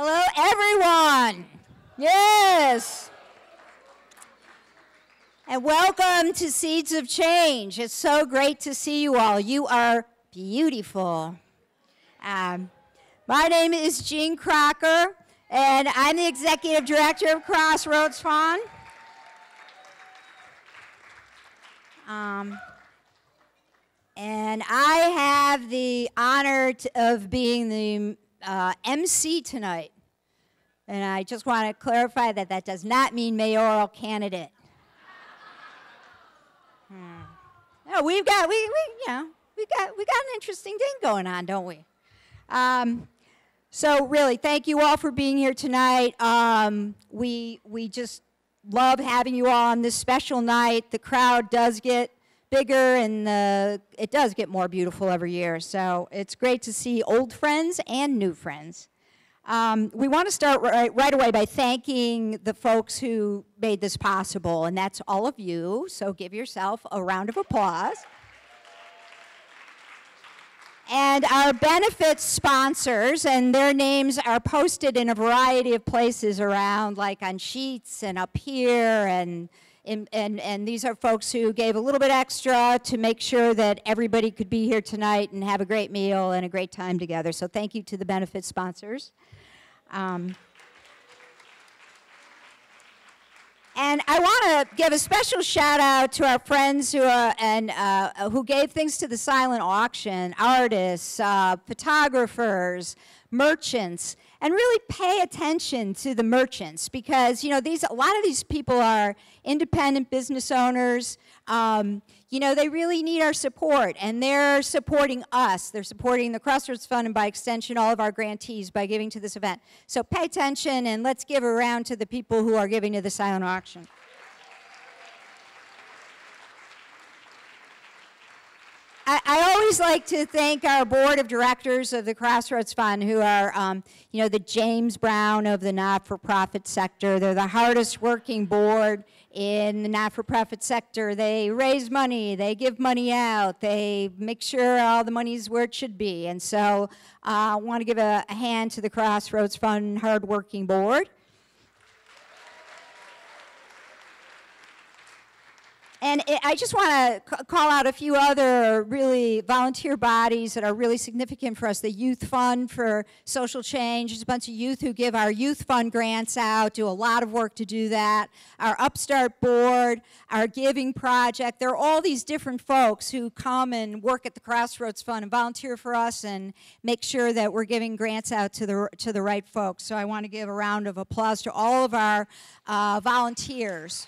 Hello, everyone. Yes. And welcome to Seeds of Change. It's so great to see you all. You are beautiful. Um, my name is Jean Crocker, and I'm the executive director of Crossroads Fund. Um, and I have the honor to, of being the uh, MC tonight. And I just want to clarify that that does not mean mayoral candidate. hmm. No, we've got we, we you know we got we got an interesting thing going on, don't we? Um, so really, thank you all for being here tonight. Um, we we just love having you all on this special night. The crowd does get bigger and the, it does get more beautiful every year. So it's great to see old friends and new friends. Um, we want to start right, right, away by thanking the folks who made this possible, and that's all of you. So give yourself a round of applause. And our benefits sponsors, and their names are posted in a variety of places around, like on sheets and up here and and, and, and these are folks who gave a little bit extra to make sure that everybody could be here tonight and have a great meal and a great time together. So thank you to the benefit sponsors. Um, and I want to give a special shout out to our friends who are, and uh, who gave things to the silent auction: artists, uh, photographers, merchants and really pay attention to the merchants because you know these a lot of these people are independent business owners. Um, you know they really need our support and they're supporting us. They're supporting the crossroads fund and by extension all of our grantees by giving to this event. So pay attention and let's give a round to the people who are giving to the silent auction I, I, always like to thank our board of directors of the Crossroads Fund, who are, um, you know, the James Brown of the not-for-profit sector. They're the hardest working board in the not-for-profit sector. They raise money, they give money out, they make sure all the money's where it should be. And so uh, I want to give a, a hand to the Crossroads Fund hard-working board. And it, I just want to call out a few other really volunteer bodies that are really significant for us. The Youth Fund for Social Change. There's a bunch of youth who give our Youth Fund grants out, do a lot of work to do that. Our Upstart Board, our Giving Project. There are all these different folks who come and work at the Crossroads Fund and volunteer for us and make sure that we're giving grants out to the, to the right folks. So I want to give a round of applause to all of our uh, volunteers.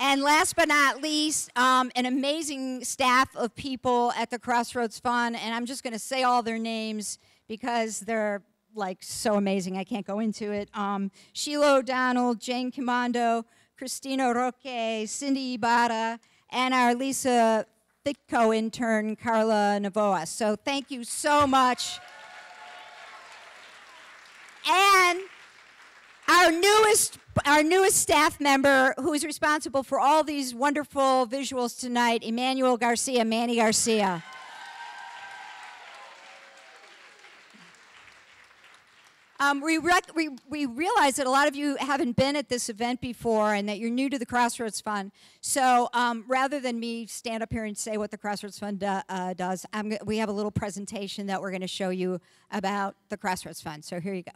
And last but not least, um, an amazing staff of people at the Crossroads Fund. And I'm just going to say all their names because they're like so amazing. I can't go into it. Um, Sheila O'Donnell, Jane Kimondo, Christina Roque, Cindy Ibarra, and our Lisa Fitco intern, Carla Navoa. So thank you so much. And our newest our newest staff member who is responsible for all these wonderful visuals tonight, Emmanuel Garcia, Manny Garcia. Um, we, we, we realize that a lot of you haven't been at this event before and that you're new to the Crossroads Fund. So um, rather than me stand up here and say what the Crossroads Fund uh, uh, does, we have a little presentation that we're going to show you about the Crossroads Fund. So here you go.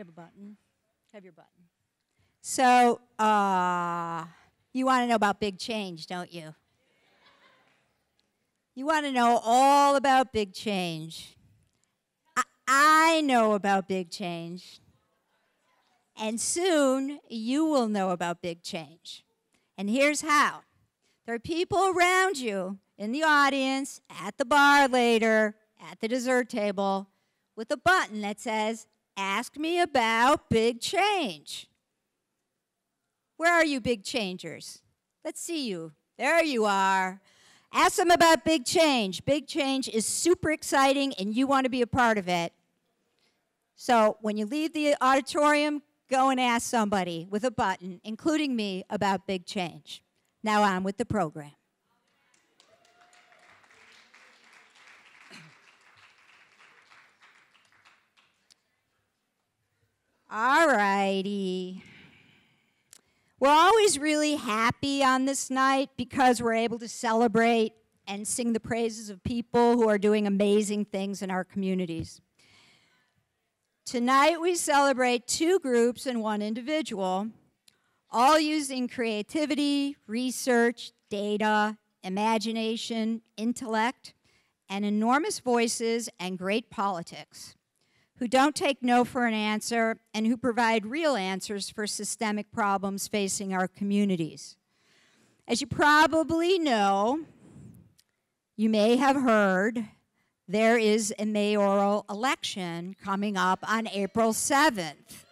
Have a button? Have your button. So, uh, you want to know about big change, don't you? You want to know all about big change. I, I know about big change. And soon you will know about big change. And here's how there are people around you in the audience, at the bar later, at the dessert table, with a button that says, Ask me about big change. Where are you, big changers? Let's see you. There you are. Ask them about big change. Big change is super exciting and you want to be a part of it. So when you leave the auditorium, go and ask somebody with a button, including me, about big change. Now on with the program. All righty. We're always really happy on this night because we're able to celebrate and sing the praises of people who are doing amazing things in our communities. Tonight we celebrate two groups and one individual, all using creativity, research, data, imagination, intellect, and enormous voices and great politics who don't take no for an answer, and who provide real answers for systemic problems facing our communities. As you probably know, you may have heard, there is a mayoral election coming up on April 7th.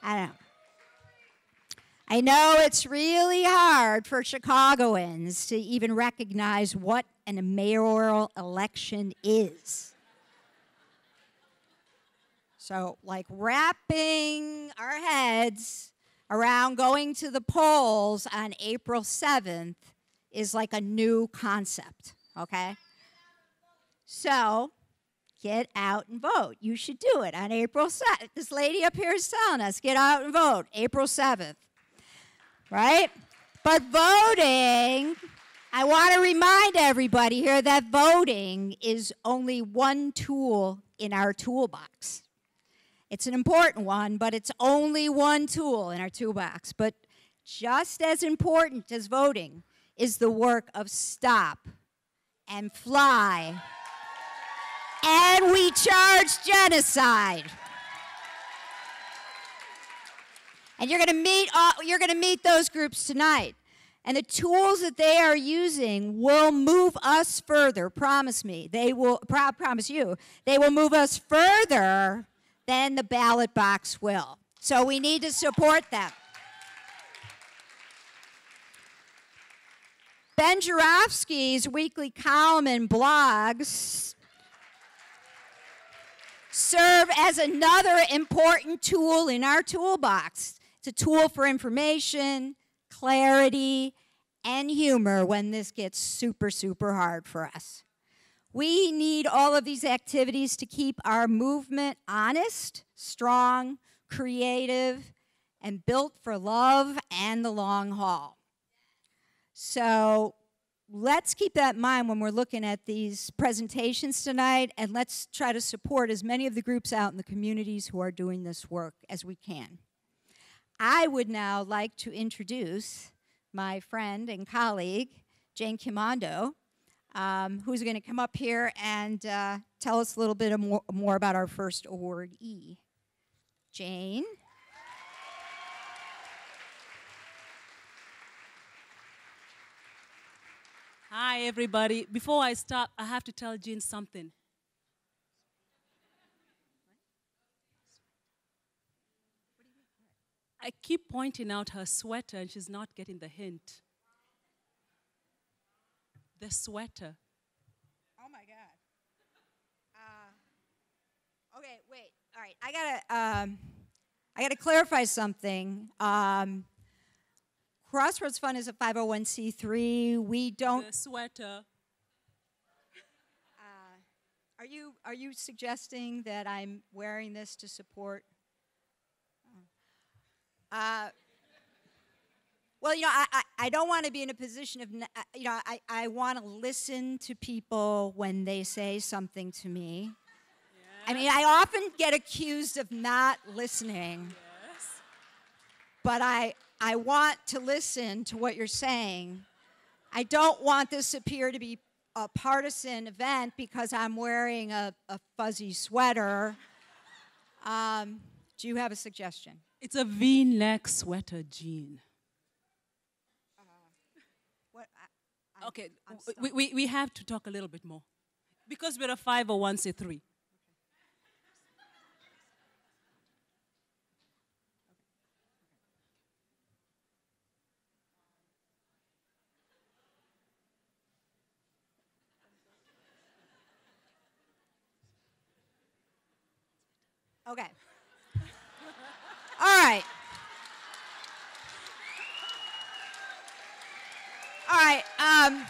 I know. I know it's really hard for Chicagoans to even recognize what a mayoral election is. So, like wrapping our heads around going to the polls on April 7th is like a new concept, okay? So, get out and vote. You should do it on April 7th. This lady up here is telling us get out and vote April 7th, right? But voting, I want to remind everybody here that voting is only one tool in our toolbox. It's an important one, but it's only one tool in our toolbox. But just as important as voting is the work of stop and fly. And we charge genocide. And you're going to meet all, you're going to meet those groups tonight. And the tools that they are using will move us further. Promise me. They will pro- promise you. They will move us further then the ballot box will. So we need to support them. Ben Joravsky's weekly column and blogs serve as another important tool in our toolbox. It's a tool for information, clarity, and humor when this gets super, super hard for us. We need all of these activities to keep our movement honest, strong, creative, and built for love and the long haul. So let's keep that in mind when we're looking at these presentations tonight, and let's try to support as many of the groups out in the communities who are doing this work as we can. I would now like to introduce my friend and colleague, Jane Kimondo, um, who's going to come up here and uh, tell us a little bit more, more about our first awardee. Jane. Hi, everybody. Before I start, I have to tell Jean something. I keep pointing out her sweater, and she's not getting the hint the sweater. Oh my God. Uh, okay, wait. All right, I gotta. Um, I gotta clarify something. Um, Crossroads Fund is a 501c3. We don't. The sweater. Uh, are you are you suggesting that I'm wearing this to support? Uh, well, you know, I, I, I don't want to be in a position of, uh, you know, I, I want to listen to people when they say something to me. I mean, I often get accused of not listening. Yes. But I, I want to listen to what you're saying. I don't want this appear to be a partisan event because I'm wearing a, a fuzzy sweater. Um, do you have a suggestion? It's a V-neck sweater, Jean. What, I, I'm- Okay, I'm we, we, we have to talk a little bit more. Because we're a 501c3. Okay. All right. Right. Um,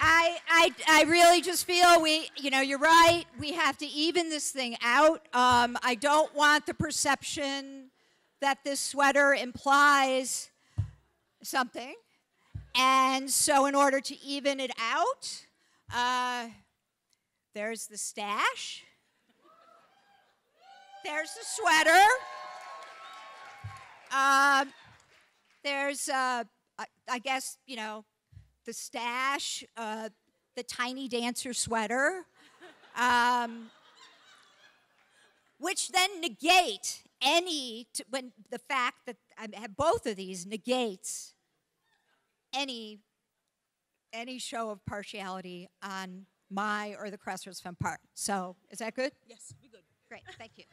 I, I, I really just feel we, you know, you're right. We have to even this thing out. Um, I don't want the perception that this sweater implies something. And so, in order to even it out, uh, there's the stash. There's the sweater. Um, there's, uh, I, I guess, you know, the stash, uh, the tiny dancer sweater, um, which then negate any, t- when the fact that I have both of these negates any any show of partiality on my or the Crossroads Femme part. So is that good? Yes, we're good. Great, thank you.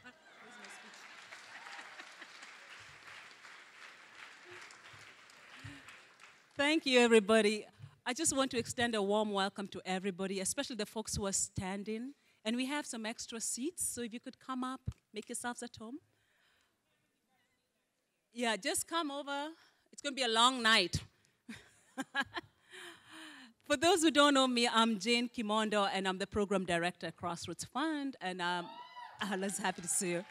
Thank you, everybody. I just want to extend a warm welcome to everybody, especially the folks who are standing. And we have some extra seats, so if you could come up, make yourselves at home. Yeah, just come over. It's going to be a long night. For those who don't know me, I'm Jane Kimondo, and I'm the program director at Crossroads Fund, and um, I'm always happy to see you.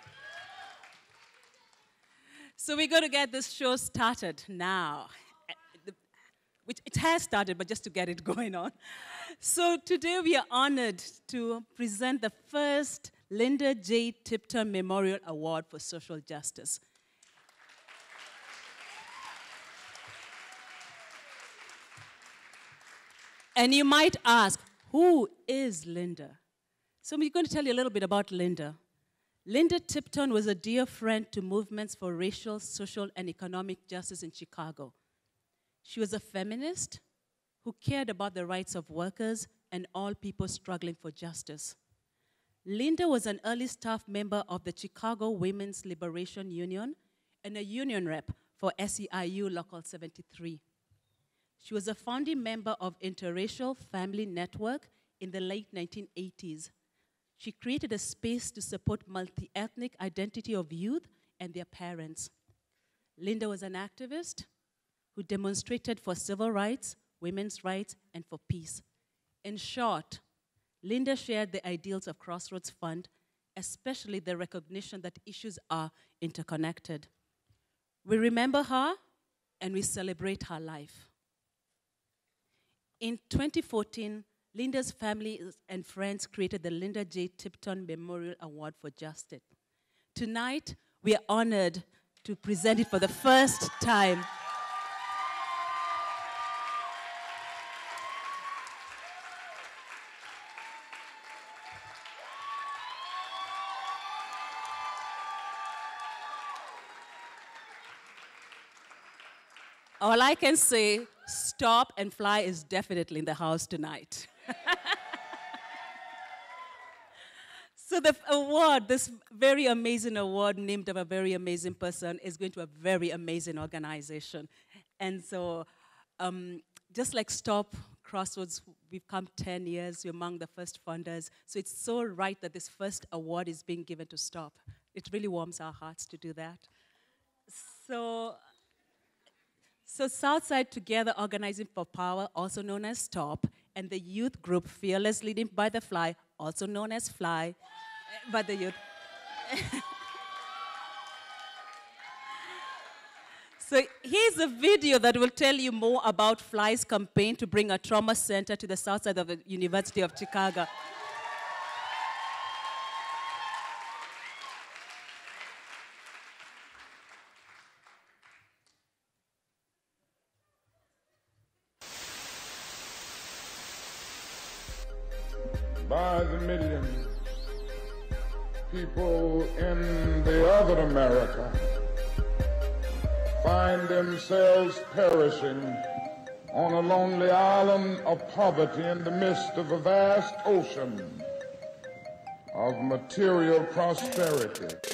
So we're going to get this show started now. Which it has started, but just to get it going on. So today we are honored to present the first Lynda J. Tipton Memorial Award for Social Justice. And you might ask, who is Lynda? So we're going to tell you a little bit about Lynda. Lynda Tipton was a dear friend to movements for racial, social, and economic justice in Chicago. She was a feminist who cared about the rights of workers and all people struggling for justice. Lynda was an early staff member of the Chicago Women's Liberation Union and a union rep for SEIU Local 73. She was a founding member of Interracial Family Network in the late 1980s. She created a space to support multi ethnic identity of youth and their parents. Lynda was an activist who demonstrated for civil rights, women's rights, and for peace. In short, Lynda shared the ideals of Crossroads Fund, especially the recognition that issues are interconnected. We remember her and we celebrate her life. In 2014, Lynda's family and friends created the Lynda J. Tipton Memorial Award for Justice. Tonight, we are honored to present it for the first time. All I can say, stop and fly is definitely in the house tonight. so the award, this very amazing award named of a very amazing person, is going to a very amazing organization. And so, um, just like Stop Crossroads, we've come 10 years, we're among the first funders. So it's so right that this first award is being given to Stop. It really warms our hearts to do that. So so Southside Together Organizing for Power, also known as STOP, and the youth group Fearless Leading by the Fly, also known as Fly, eh, by the youth. so here's a video that will tell you more about Fly's campaign to bring a trauma center to the south side of the University of Chicago. By the millions. People in the other America find themselves perishing on a lonely island of poverty in the midst of a vast ocean of material prosperity.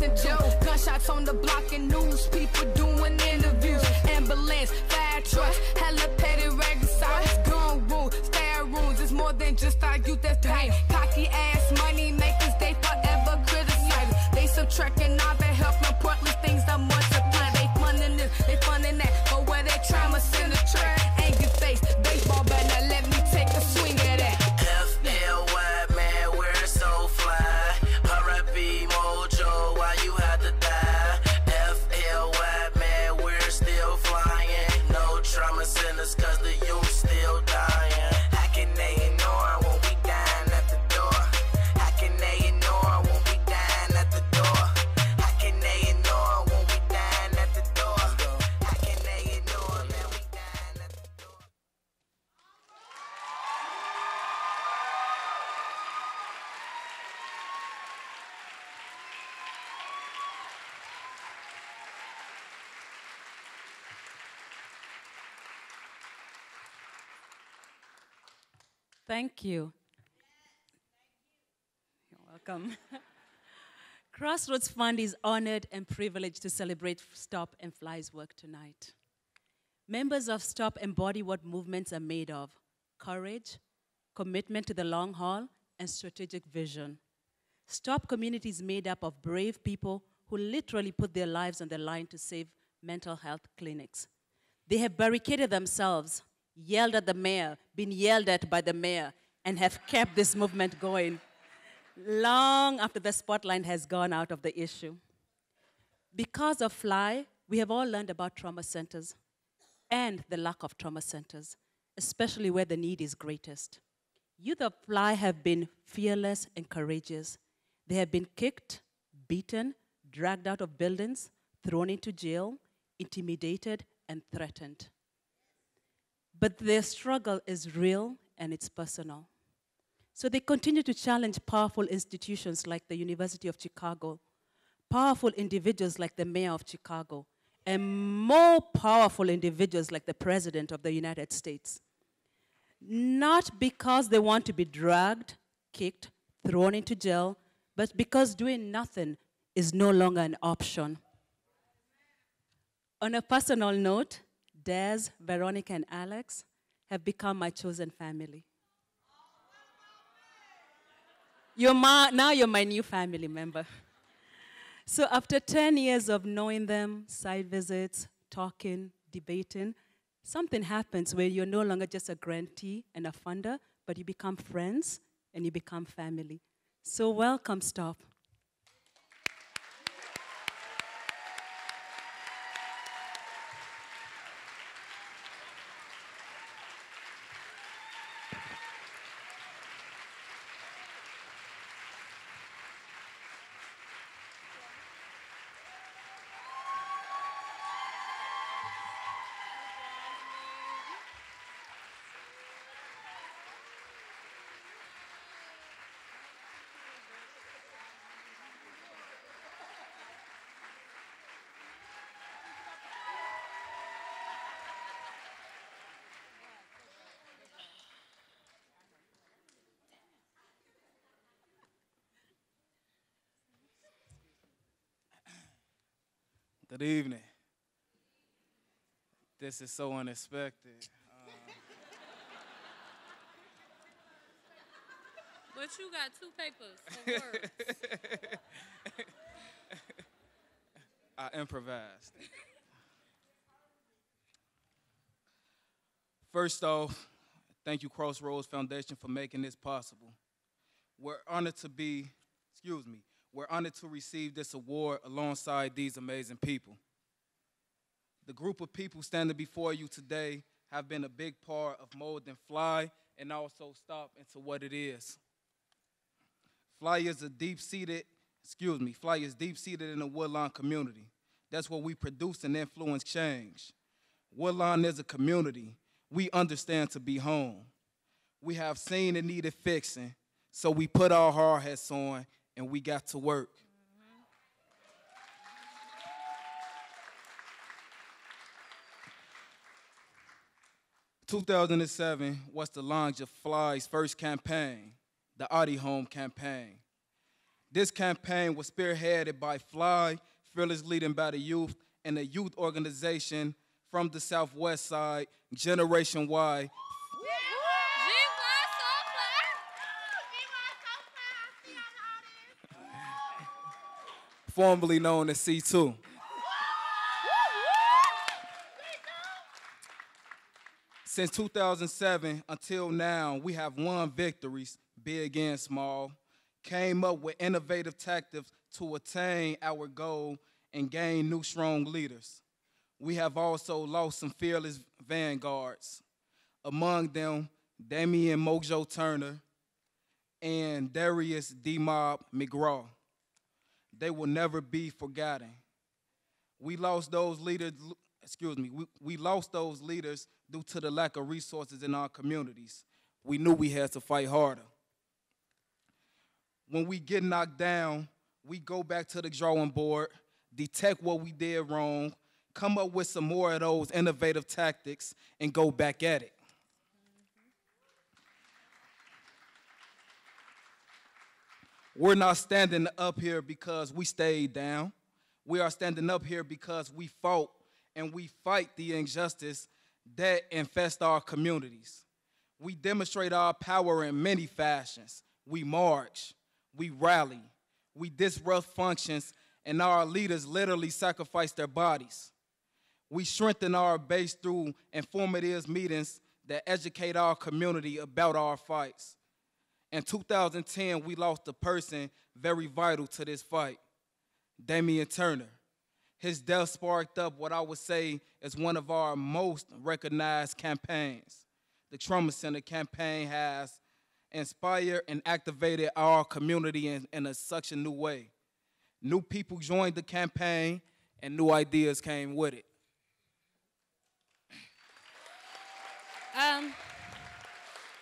what I. Gunshots on the block and news, people doing interviews. Ambulance, fire trucks, helipad, regular sirens, gun room, spare rooms. It's more than just our youth that's dying. Cocky ass money makers, they forever criticize. They subtracting all the help and pointless things that multiply. They funding this, they funding that, but where they trauma a track. Thank you. You're welcome. Crossroads Fund is honored and privileged to celebrate Stop and Fly's work tonight. Members of Stop embody what movements are made of courage, commitment to the long haul, and strategic vision. Stop community is made up of brave people who literally put their lives on the line to save mental health clinics. They have barricaded themselves, yelled at the mayor, been yelled at by the mayor, and have kept this movement going long after the spotlight has gone out of the issue. Because of Fly, we have all learned about trauma centers and the lack of trauma centers, especially where the need is greatest. Youth of Fly have been fearless and courageous. They have been kicked, beaten, dragged out of buildings, thrown into jail, intimidated, and threatened. But their struggle is real and it's personal. So they continue to challenge powerful institutions like the University of Chicago, powerful individuals like the mayor of Chicago, and more powerful individuals like the president of the United States. Not because they want to be dragged, kicked, thrown into jail, but because doing nothing is no longer an option. On a personal note, Des, Veronica, and Alex have become my chosen family. You're my, now you're my new family member. So after 10 years of knowing them, side visits, talking, debating, something happens where you're no longer just a grantee and a funder, but you become friends and you become family. So welcome, Stop. Good evening. This is so unexpected. But you got two papers for words. I improvised. First off, thank you, Crossroads Foundation, for making this possible. We're honored to be, excuse me, we're honored to receive this award alongside these amazing people. The group of people standing before you today have been a big part of molding Fly and also Stop into what it is. Fly is a deep-seated, excuse me, Fly is deep-seated in the Woodlawn community. That's where we produce and influence change. Woodlawn is a community we understand to be home. We have seen and needed fixing, so we put our hard hats on and we got to work. 2007 was the launch of Fly's first campaign, the Audy Home campaign. This campaign was spearheaded by Fly, fearless leading by the youth, and a youth organization from the Southwest side, Generation Y, formerly known as C2. Since 2007 until now, we have won victories, big and small, came up with innovative tactics to attain our goal and gain new strong leaders. We have also lost some fearless vanguards. Among them, Damian Mojo Turner and Darius D. Mob McGraw they will never be forgotten. We lost those leaders, excuse me, we, we lost those leaders due to the lack of resources in our communities. We knew we had to fight harder. When we get knocked down, we go back to the drawing board, detect what we did wrong, come up with some more of those innovative tactics, and go back at it. We're not standing up here because we stayed down. We are standing up here because we fought and we fight the injustice that infest our communities. We demonstrate our power in many fashions. We march, we rally, we disrupt functions, and our leaders literally sacrifice their bodies. We strengthen our base through informative meetings that educate our community about our fights. In 2010, we lost a person very vital to this fight, Damian Turner. His death sparked up what I would say is one of our most recognized campaigns. The Trauma Center campaign has inspired and activated our community in, in a, such a new way. New people joined the campaign, and new ideas came with it. Um,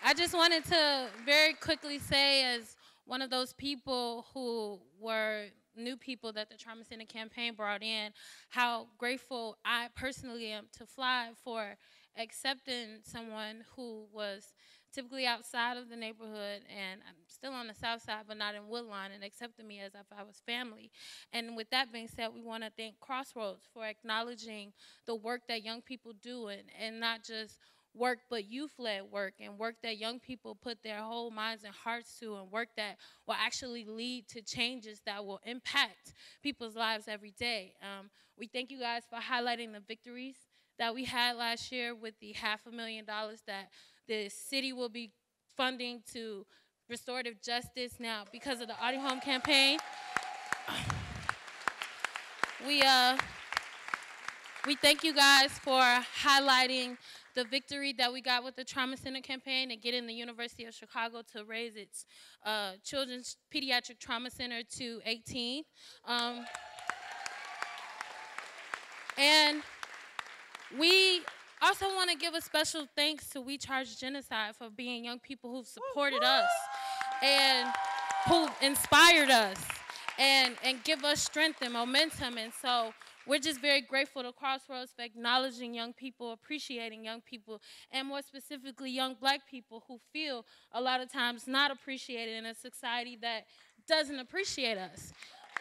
I just wanted to very quickly say, as one of those people who were new people that the Trauma Center campaign brought in, how grateful I personally am to Fly for accepting someone who was typically outside of the neighborhood, and I'm still on the south side, but not in Woodlawn, and accepted me as if I was family. And with that being said, we want to thank Crossroads for acknowledging the work that young people do, and, and not just work, but youth-led work, and work that young people put their whole minds and hearts to, and work that will actually lead to changes that will impact people's lives every day. Um, we thank you guys for highlighting the victories that we had last year with the half a million dollars that the city will be funding to restorative justice now because of the Audy Home campaign. We uh we thank you guys for highlighting the victory that we got with the Trauma Center campaign and getting the University of Chicago to raise its uh, Children's Pediatric Trauma Center to 18. Um, and we also want to give a special thanks to We Charge Genocide for being young people who've supported us and who inspired us and, and give us strength and momentum. And so we're just very grateful to Crossroads for acknowledging young people, appreciating young people, and more specifically, young black people who feel a lot of times not appreciated in a society that doesn't appreciate us.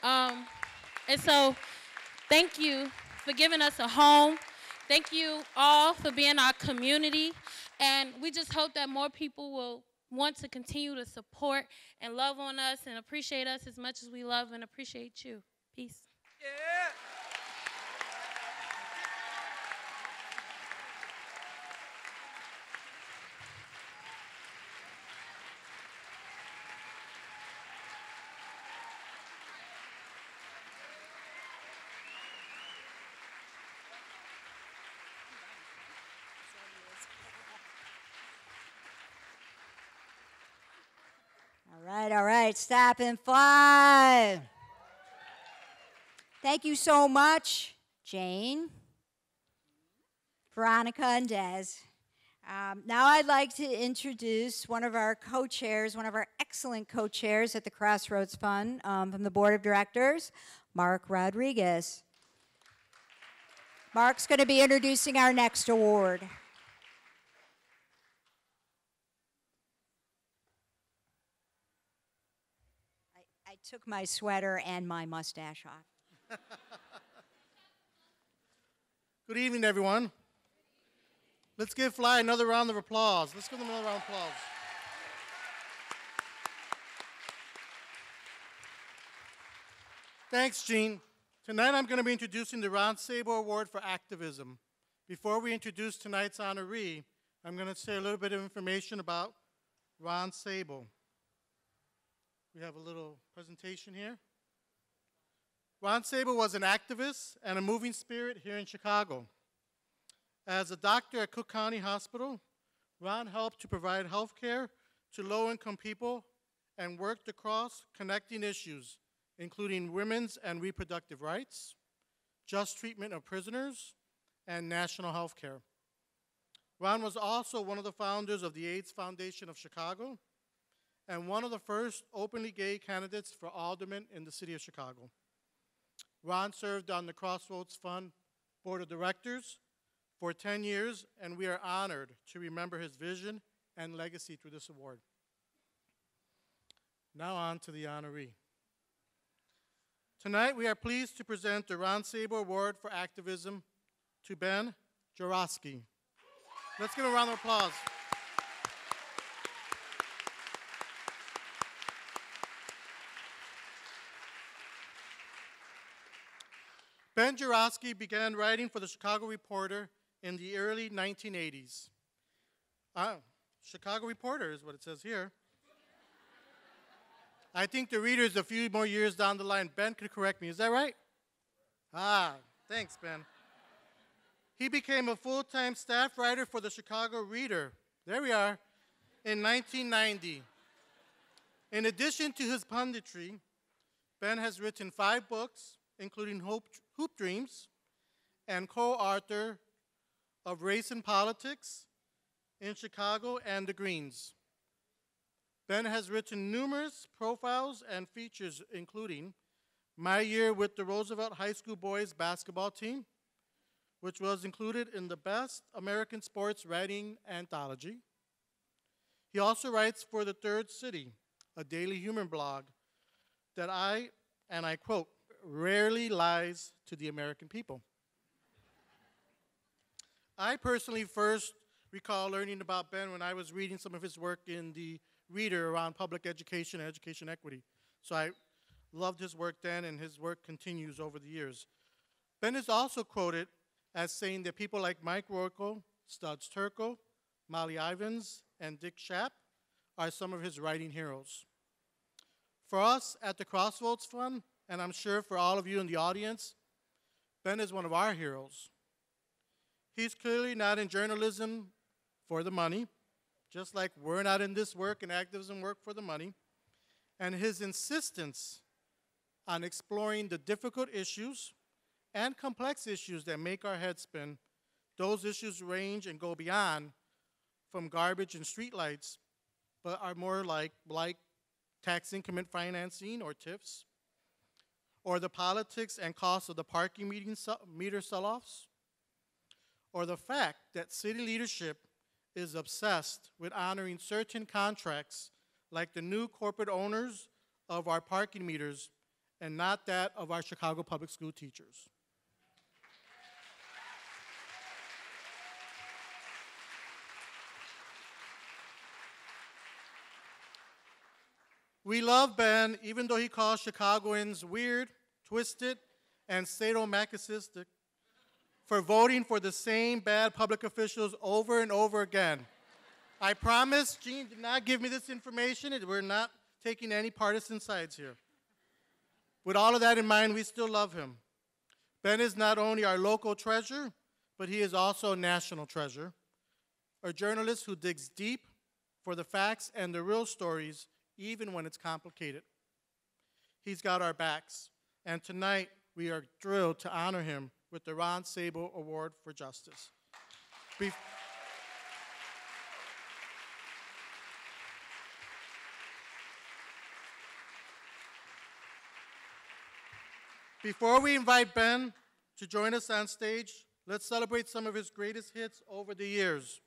Um, and so, thank you for giving us a home. Thank you all for being our community. And we just hope that more people will want to continue to support and love on us and appreciate us as much as we love and appreciate you. Peace. Yeah. All right, all right, stop and fly. Thank you so much, Jane, Veronica, and Des. Um, now I'd like to introduce one of our co-chairs, one of our excellent co-chairs at the Crossroads Fund um, from the Board of Directors, Mark Rodriguez. Mark's going to be introducing our next award. Took my sweater and my mustache off. Good evening, everyone. Let's give Fly another round of applause. Let's give them another round of applause. Thanks, Jean. Tonight I'm going to be introducing the Ron Sable Award for Activism. Before we introduce tonight's honoree, I'm going to say a little bit of information about Ron Sable. We have a little presentation here. Ron Sable was an activist and a moving spirit here in Chicago. As a doctor at Cook County Hospital, Ron helped to provide health care to low income people and worked across connecting issues, including women's and reproductive rights, just treatment of prisoners, and national health care. Ron was also one of the founders of the AIDS Foundation of Chicago and one of the first openly gay candidates for alderman in the city of Chicago. Ron served on the Crossroads Fund Board of Directors for 10 years, and we are honored to remember his vision and legacy through this award. Now on to the honoree. Tonight, we are pleased to present the Ron Sable Award for Activism to Ben Joravsky. Let's give a round of applause. Ben Joravsky began writing for the Chicago Reporter in the early 1980s. Ah, Chicago Reporter is what it says here. I think the reader is a few more years down the line. Ben could correct me. Is that right? Ah, thanks, Ben. He became a full time staff writer for the Chicago Reader. There we are. In 1990. In addition to his punditry, Ben has written five books, including Hope, Hoop Dreams, and co author of Race and Politics in Chicago and the Greens. Ben has written numerous profiles and features, including My Year with the Roosevelt High School Boys Basketball Team, which was included in the Best American Sports Writing Anthology. He also writes for The Third City, a daily human blog that I, and I quote, rarely lies to the American people. I personally first recall learning about Ben when I was reading some of his work in the Reader around public education and education equity. So I loved his work then, and his work continues over the years. Ben is also quoted as saying that people like Mike Royko, Studs Terkel, Molly Ivins, and Dick Schaap are some of his writing heroes. For us at the Crossroads Fund, and I'm sure for all of you in the audience, Ben is one of our heroes. He's clearly not in journalism for the money, just like we're not in this work and activism work for the money. And his insistence on exploring the difficult issues and complex issues that make our heads spin, those issues range and go beyond from garbage and streetlights, but are more like, like tax increment financing or TIFs, or the politics and cost of the parking meter sell-offs, or the fact that city leadership is obsessed with honoring certain contracts like the new corporate owners of our parking meters and not that of our Chicago public school teachers. We love Ben, even though he calls Chicagoans weird, twisted, and sadomasochistic for voting for the same bad public officials over and over again. I promise Jean did not give me this information. We're not taking any partisan sides here. With all of that in mind, we still love him. Ben is not only our local treasure, but he is also a national treasure. A journalist who digs deep for the facts and the real stories, even when it's complicated. He's got our backs, and tonight we are thrilled to honor him with the Ron Sable Award for Justice. Be Before we invite Ben to join us on stage, let's celebrate some of his greatest hits over the years.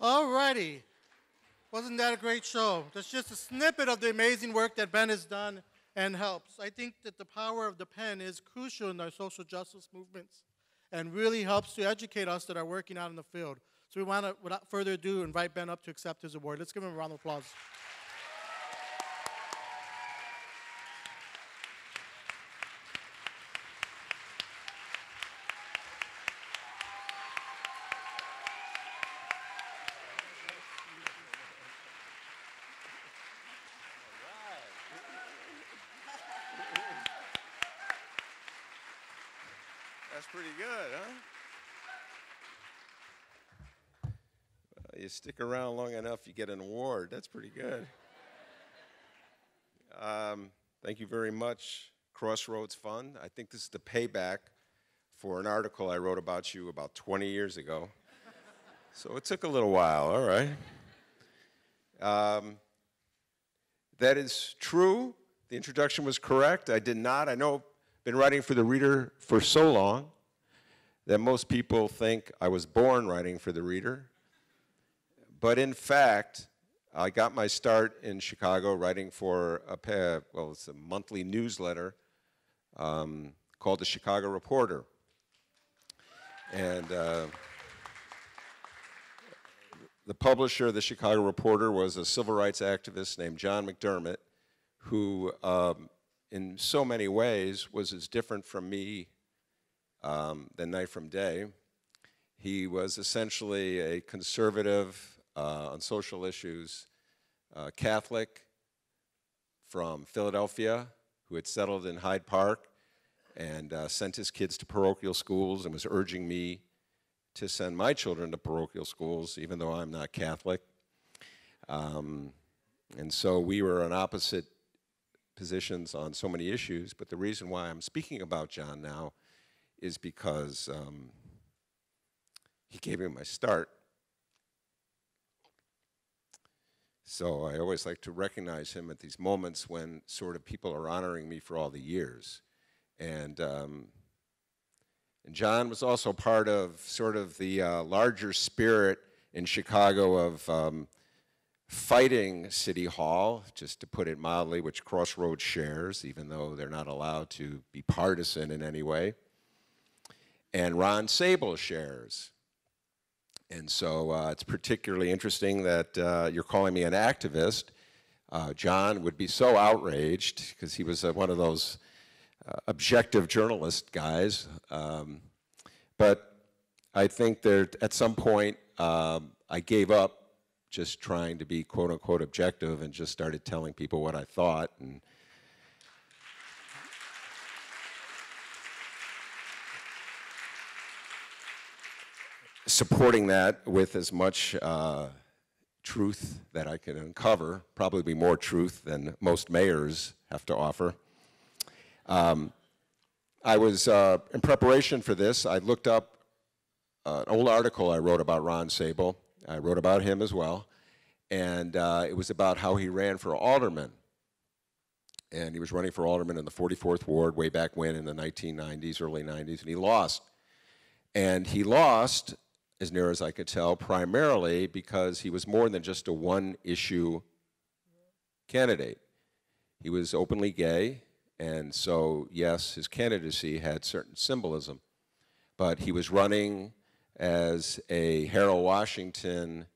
All righty. Wasn't that a great show? That's just a snippet of the amazing work that Ben has done and helps. I think that the power of the pen is crucial in our social justice movements and really helps to educate us that are working out in the field. So we want to, without further ado, invite Ben up to accept his award. Let's give him a round of applause. That's pretty good, huh? Well, you stick around long enough, you get an award. That's pretty good. Um, thank you very much, Crossroads Fund. I think this is the payback for an article I wrote about you about 20 years ago. So it took a little while, all right. Um, that is true. The introduction was correct. I did not. I know I've been writing for the reader for so long that most people think I was born writing for the reader. But in fact, I got my start in Chicago writing for a well, it's a monthly newsletter um, called the Chicago Reporter, and. Uh, the publisher of the Chicago Reporter was a civil rights activist named John McDermott, who, um, in so many ways, was as different from me um, than night from day. He was essentially a conservative uh, on social issues, uh, Catholic from Philadelphia, who had settled in Hyde Park and uh, sent his kids to parochial schools and was urging me to send my children to parochial schools, even though I'm not Catholic. Um, and so we were on opposite positions on so many issues. But the reason why I'm speaking about John now is because um, he gave me my start. So I always like to recognize him at these moments when sort of people are honoring me for all the years. And um, and John was also part of sort of the uh, larger spirit in Chicago of um, fighting City Hall, just to put it mildly, which Crossroads shares, even though they're not allowed to be partisan in any way. And Ron Sable shares. And so uh, it's particularly interesting that uh, you're calling me an activist. Uh, John would be so outraged because he was uh, one of those uh, objective journalist guys. Um, but I think that at some point um, I gave up just trying to be quote unquote objective and just started telling people what I thought. And supporting that with as much uh, truth that I can uncover, probably more truth than most mayors have to offer. Um, I was, uh, in preparation for this, I looked up uh, an old article I wrote about Ron Sable. I wrote about him as well. And uh, it was about how he ran for alderman. And he was running for alderman in the 44th Ward way back when in the 1990s, early 90s, and he lost. And he lost, as near as I could tell, primarily because he was more than just a one issue candidate. He was openly gay, and so, yes, his candidacy had certain symbolism. But he was running as a Harold Washington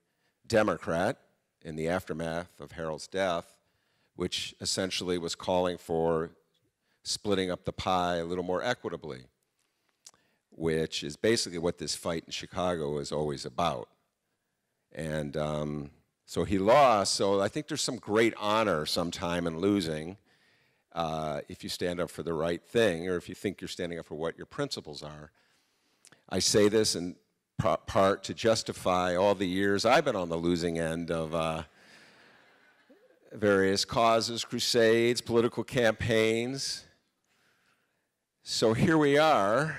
Democrat in the aftermath of Harold's death, which essentially was calling for splitting up the pie a little more equitably, which is basically what this fight in Chicago is always about. And um, so he lost. So I think there's some great honor sometime in losing uh, if you stand up for the right thing or if you think you're standing up for what your principles are. I say this in part to justify all the years I've been on the losing end of uh, various causes, crusades, political campaigns. So here we are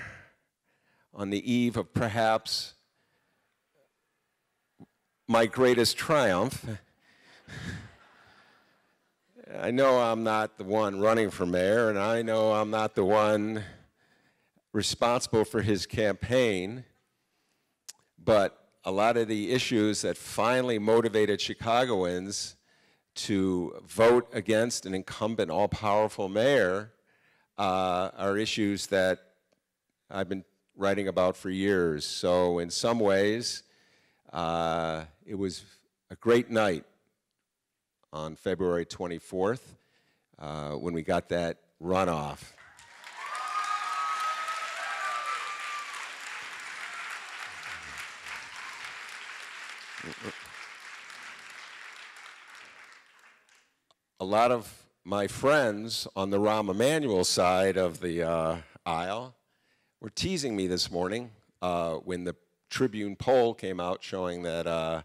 on the eve of perhaps my greatest triumph. I know I'm not the one running for mayor, and I know I'm not the one responsible for his campaign, but a lot of the issues that finally motivated Chicagoans to vote against an incumbent, all powerful mayor uh, are issues that I've been writing about for years. So, in some ways, Uh, it was a great night on February 24th uh, when we got that runoff. A lot of my friends on the Rahm Emanuel side of the uh, aisle were teasing me this morning uh, when the Tribune poll came out showing that uh,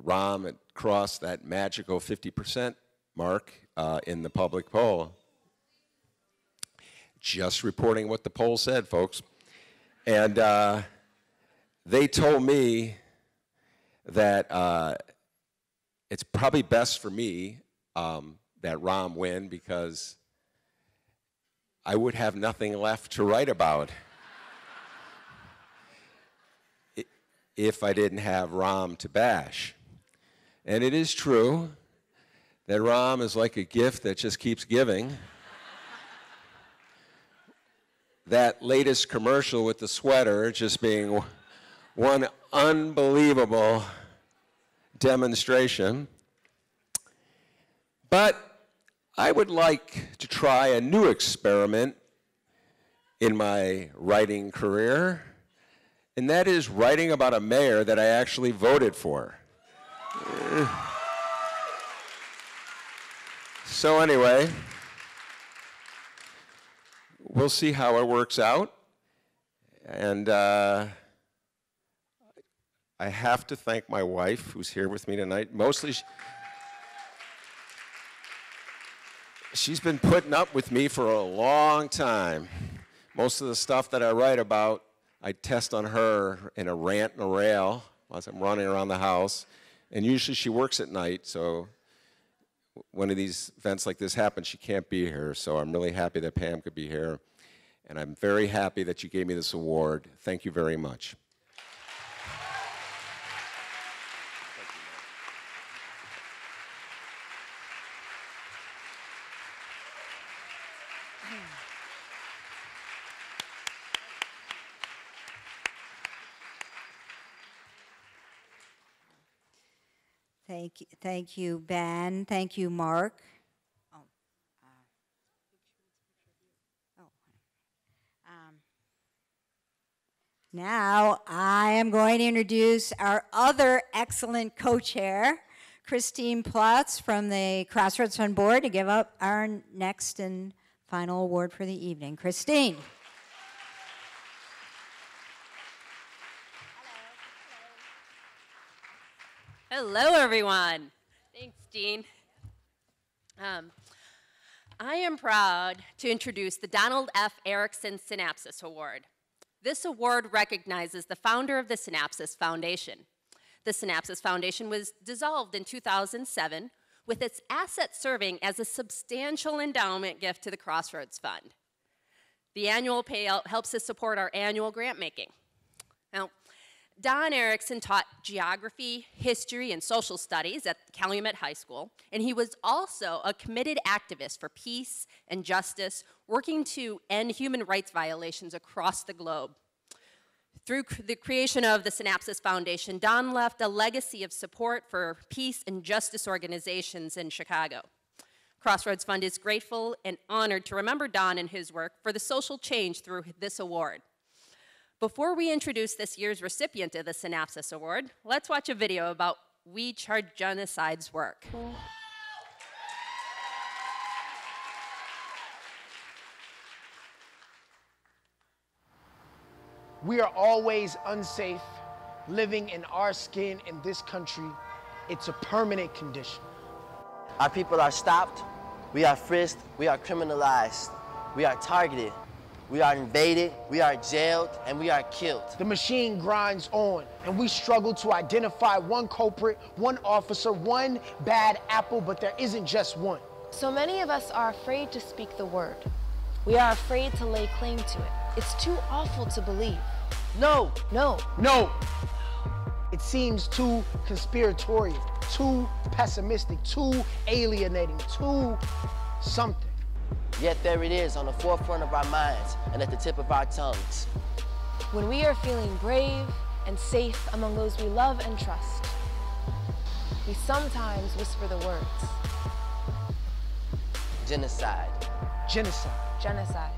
Rahm had crossed that magical 50% mark uh, in the public poll. Just reporting what the poll said, folks. And uh, they told me that uh, it's probably best for me um, that Rahm win because I would have nothing left to write about if I didn't have Rahm to bash. And it is true that Rahm is like a gift that just keeps giving. that latest commercial with the sweater just being one unbelievable demonstration. But I would like to try a new experiment in my writing career, and that is writing about a mayor that I actually voted for. So, anyway, we'll see how it works out. And uh, I have to thank my wife, who's here with me tonight. Mostly, she, she's been putting up with me for a long time. Most of the stuff that I write about, I test on her in a rant and a rail as I'm running around the house. And usually she works at night, so one of these events like this happens, she can't be here. So I'm really happy that Pam could be here. And I'm very happy that you gave me this award. Thank you very much. Thank you, Ben. Thank you, Mark. Oh, uh, oh, um, now I am going to introduce our other excellent co-chair, Christine Plotz from the Crossroads Fund Board, to give up our next and final award for the evening. Christine. Hello, everyone. Thanks, Dean. Um, I am proud to introduce the Donald F. Erickson Synapses Award. This award recognizes the founder of the Synapses Foundation. The Synapses Foundation was dissolved in 2007 with its assets serving as a substantial endowment gift to the Crossroads Fund. The annual payout helps us support our annual grant making. Now, Don Erickson taught geography, history, and social studies at Calumet High School, and he was also a committed activist for peace and justice, working to end human rights violations across the globe. Through the creation of the Synapses Foundation, Don left a legacy of support for peace and justice organizations in Chicago. Crossroads Fund is grateful and honored to remember Don and his work for the social change through this award. Before we introduce this year's recipient of the Synapses Award, let's watch a video about We Charge Genocide's work. We are always unsafe living in our skin in this country. It's a permanent condition. Our people are stopped, we are frisked, we are criminalized, we are targeted, we are invaded, we are jailed, and we are killed. The machine grinds on, and we struggle to identify one culprit, one officer, one bad apple, but there isn't just one. So many of us are afraid to speak the word. We are afraid to lay claim to it. It's too awful to believe. No. No. No. It seems too conspiratorial, too pessimistic, too alienating, too something. Yet there it is on the forefront of our minds and at the tip of our tongues. When we are feeling brave, and safe among those we love and trust. We sometimes whisper the words Genocide. Genocide. genocide.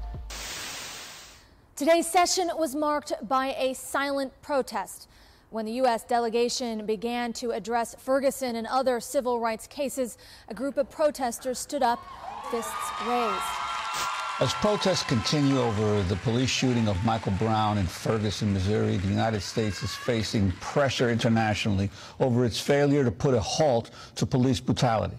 Today's session was marked by a silent protest. When the U.S. delegation began to address Ferguson and other civil rights cases, a group of protesters stood up, fists raised. As protests continue over the police shooting of Michael Brown in Ferguson, Missouri, the United States is facing pressure internationally over its failure to put a halt to police brutality.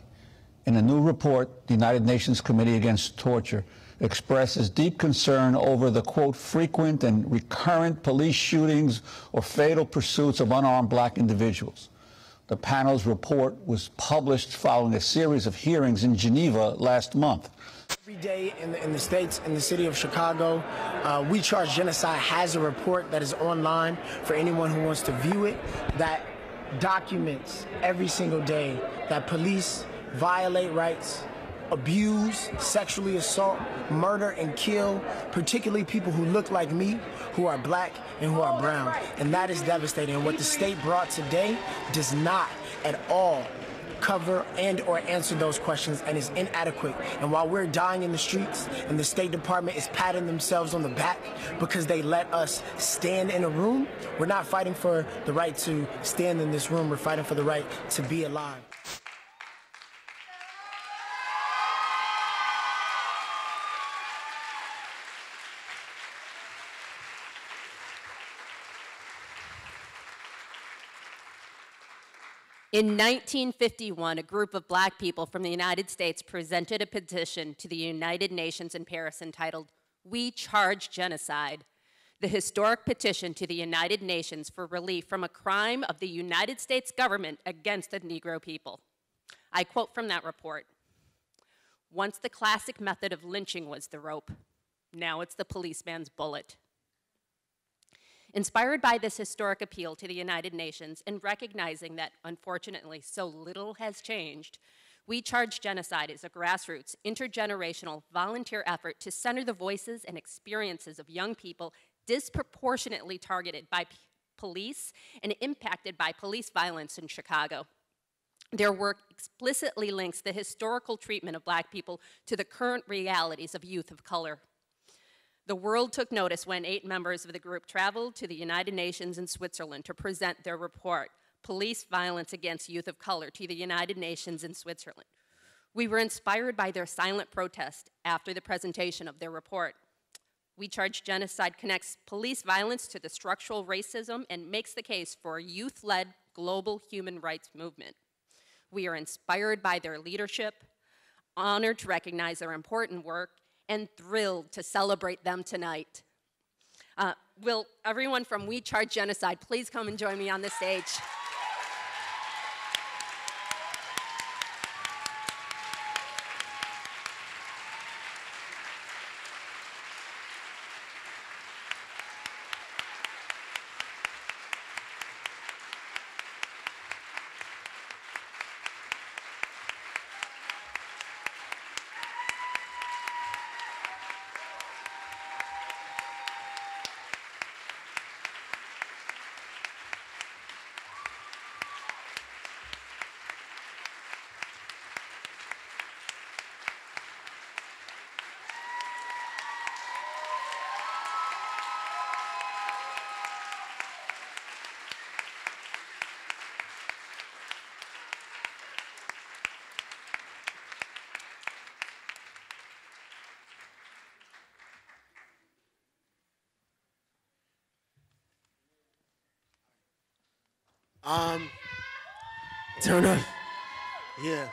In a new report, the United Nations Committee Against Torture expresses deep concern over the, quote, frequent and recurrent police shootings or fatal pursuits of unarmed black individuals. The panel's report was published following a series of hearings in Geneva last month. Every day in the, in the States, in the city of Chicago, uh, We Charge Genocide has a report that is online for anyone who wants to view it that documents every single day that police violate rights, abuse, sexually assault, murder, and kill, particularly people who look like me, who are black and who are brown. And that is devastating. And what the state brought today does not at all cover and or answer those questions and is inadequate. And while we're dying in the streets and the State Department is patting themselves on the back because they let us stand in a room, we're not fighting for the right to stand in this room. We're fighting for the right to be alive. In 1951, a group of black people from the United States presented a petition to the United Nations in Paris entitled, We Charge Genocide, the historic petition to the United Nations for relief from a crime of the United States government against the Negro people. I quote from that report Once the classic method of lynching was the rope, now it's the policeman's bullet. Inspired by this historic appeal to the United Nations and recognizing that, unfortunately, so little has changed, we charge genocide as a grassroots, intergenerational, volunteer effort to center the voices and experiences of young people disproportionately targeted by police and impacted by police violence in Chicago. Their work explicitly links the historical treatment of black people to the current realities of youth of color. The world took notice when eight members of the group traveled to the United Nations in Switzerland to present their report, Police Violence Against Youth of Color, to the United Nations in Switzerland. We were inspired by their silent protest after the presentation of their report. We charge genocide connects police violence to the structural racism and makes the case for a youth led global human rights movement. We are inspired by their leadership, honored to recognize their important work, and thrilled to celebrate them tonight. Uh, will everyone from We Charge Genocide please come and join me on the stage? Um, turn up. Yeah.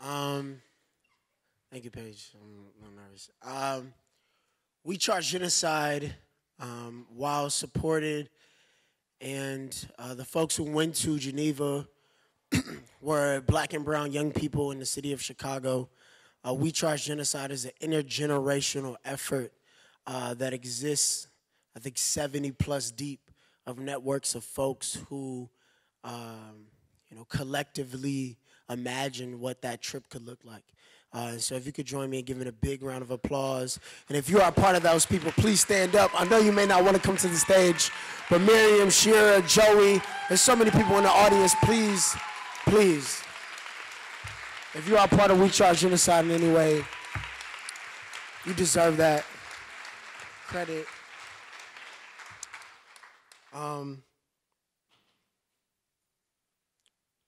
Um, thank you, Page. I'm, I'm nervous. Um, we charge genocide um, while supported, and uh, the folks who went to Geneva were black and brown young people in the city of Chicago. Uh, we charge genocide as an intergenerational effort uh, that exists, I think, 70 plus deep of networks of folks who, um, you know, collectively imagine what that trip could look like. Uh, so if you could join me in giving a big round of applause. And if you are part of those people, please stand up. I know you may not want to come to the stage, but Mariame, Shira, Joey, there's so many people in the audience. Please, please. If you are part of We Charge Genocide in any way, you deserve that credit. Um,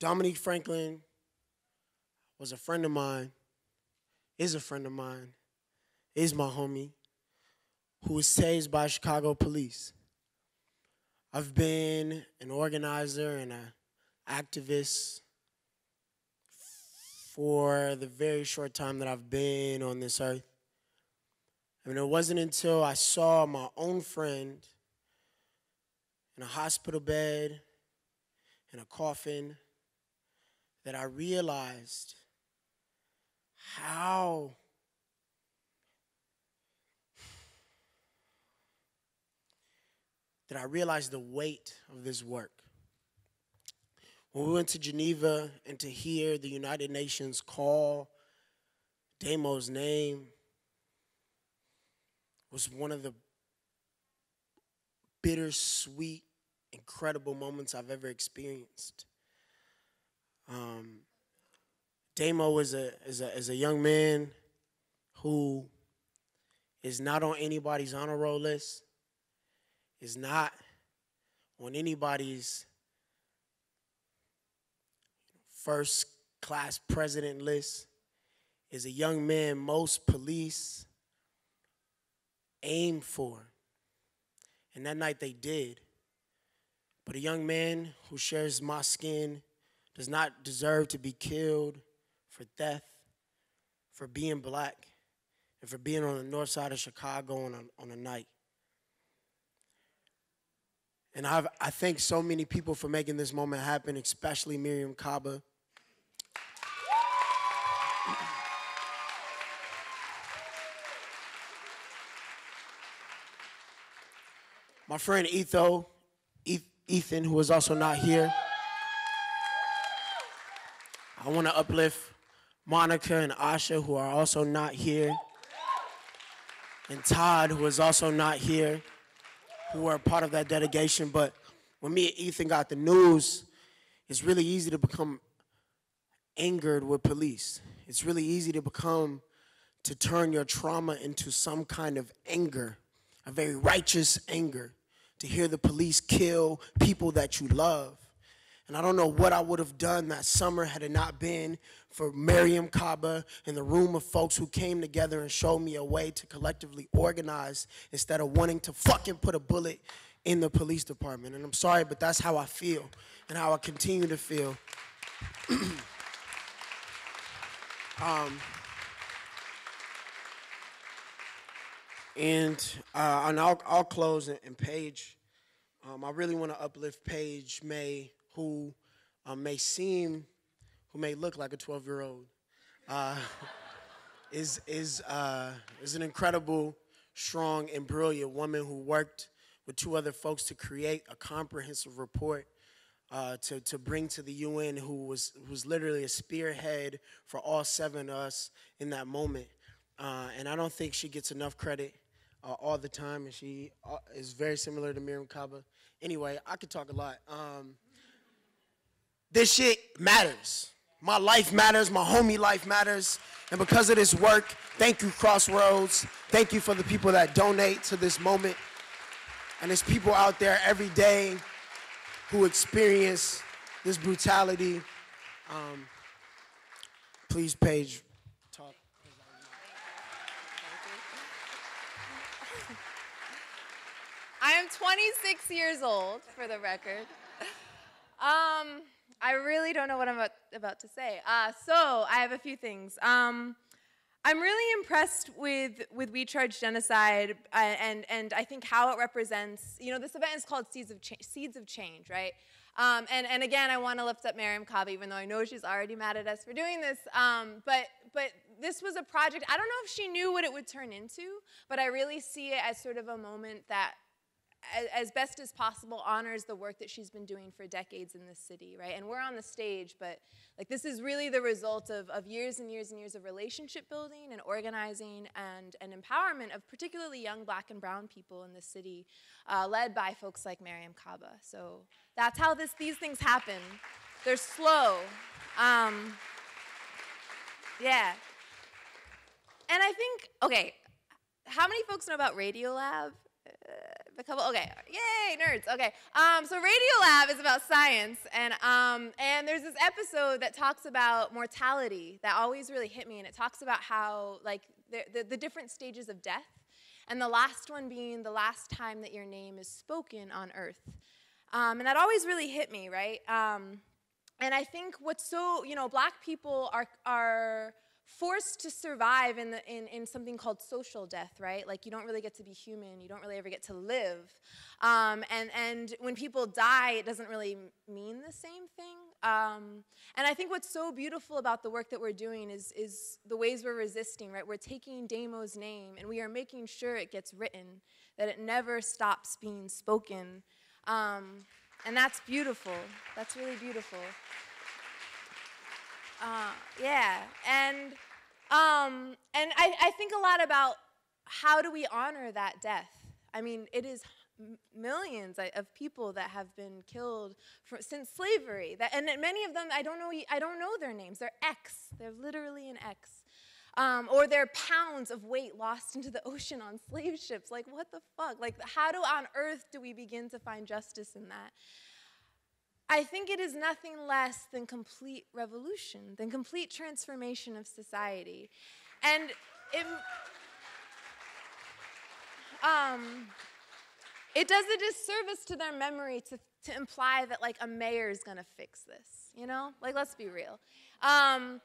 Dominique Franklin was a friend of mine, is a friend of mine, is my homie, who was tased by Chicago police. I've been an organizer and an activist for the very short time that I've been on this earth. I mean, it wasn't until I saw my own friend in a hospital bed, in a coffin, that I realized how that I realized the weight of this work. When we went to Geneva and to hear the United Nations call Damo's name was one of the bittersweet, incredible moments I've ever experienced. Um, Damo is a, is, a, is a young man who is not on anybody's honor roll list, is not on anybody's first class president list, is a young man most police aim for. And that night they did. But a young man who shares my skin does not deserve to be killed for theft, for being black, and for being on the north side of Chicago on a, on a night. And I've, I thank so many people for making this moment happen, especially Mariame Kaba. My friend Etho, Ethan, who is also not here. I want to uplift Monica and Asha, who are also not here, and Todd, who is also not here, who were part of that delegation. But when me and Ethan got the news, it's really easy to become angered with police. It's really easy to become, to turn your trauma into some kind of anger, a very righteous anger, to hear the police kill people that you love. And I don't know what I would have done that summer had it not been for Mariame Kaba and the room of folks who came together and showed me a way to collectively organize instead of wanting to fucking put a bullet in the police department. And I'm sorry, but that's how I feel and how I continue to feel. um, and uh, and I'll, I'll close and, Page. Um, I really want to uplift Page May who uh, may seem, who may look like a 12 year old, uh, is, is, uh, is an incredible, strong, and brilliant woman who worked with two other folks to create a comprehensive report uh, to, to bring to the UN, who was, was literally a spearhead for all seven of us in that moment. Uh, and I don't think she gets enough credit uh, all the time, and she uh, is very similar to Mariame Kaba. Anyway, I could talk a lot. Um, this shit matters. My life matters, my homie life matters. And because of this work, thank you, Crossroads. Thank you for the people that donate to this moment. And there's people out there every day who experience this brutality. Um, please, Page, talk. I am 26 years old, for the record. Um, I really don't know what I'm about, to say. Uh, so I have a few things. Um, I'm really impressed with, with We Charge Genocide uh, and, and I think how it represents, you know, this event is called Seeds of, Ch Seeds of Change, right? Um, and, and again, I want to lift up Mariame Kaba, even though I know she's already mad at us for doing this. Um, but, but this was a project, I don't know if she knew what it would turn into, but I really see it as sort of a moment that as, best as possible honors the work that she's been doing for decades in this city, right? And we're on the stage, but like this is really the result of, of years and years and years of relationship building and organizing and, and empowerment of particularly young black and brown people in this city, uh, led by folks like Mariame Kaba. So that's how this, these things happen. They're slow. Um, yeah. And I think, okay, how many folks know about Radiolab? Uh, a couple. Okay, yay, nerds. Okay, um, so Radiolab is about science, and um, and there's this episode that talks about mortality that always really hit me, and it talks about how like the, the, the different stages of death, and the last one being the last time that your name is spoken on Earth, um, and that always really hit me, right? Um, and I think what's so you know, black people are are forced to survive in, the, in, in something called social death, right? Like you don't really get to be human, you don't really ever get to live. Um, and, and when people die, it doesn't really mean the same thing. Um, and I think what's so beautiful about the work that we're doing is, is the ways we're resisting, right? We're taking Damo's name and we are making sure it gets written, that it never stops being spoken. Um, and that's beautiful. That's really beautiful. Uh, yeah, and um, and I, I think a lot about how do we honor that death. I mean, it is millions of people that have been killed for, since slavery. That, and many of them, I don't know, I don't know their names. They're X. They're literally an X. Um, or they're pounds of weight lost into the ocean on slave ships. Like, what the fuck? Like, how do on earth do we begin to find justice in that? I think it is nothing less than complete revolution, than complete transformation of society. And it, um, it does a disservice to their memory to, to imply that like a mayor is gonna fix this, you know? Like, let's be real. Um,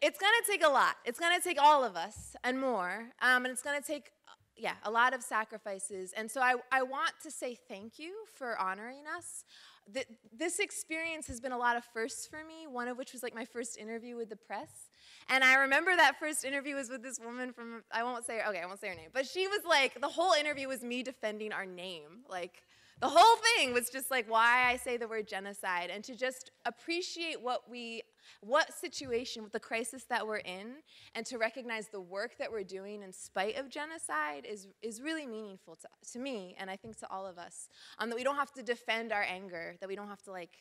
it's gonna take a lot. It's gonna take all of us and more. Um, and it's gonna take, yeah, a lot of sacrifices. And so I, I want to say thank you for honoring us th- this experience has been a lot of firsts for me, one of which was like my first interview with the press. And I remember that first interview was with this woman from, I won't say okay, I won't say her name, but she was like, the whole interview was me defending our name. Like, the whole thing was just like why I say the word genocide and to just appreciate what we, what situation, with the crisis that we're in, and to recognize the work that we're doing in spite of genocide is, is really meaningful to, to me and I think to all of us. Um, that we don't have to defend our anger, that we don't have to like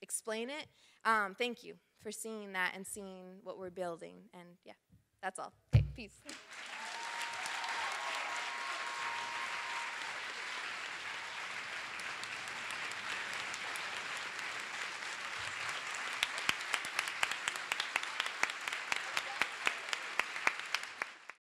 explain it. Um, thank you for seeing that and seeing what we're building. And yeah, that's all. Okay, peace.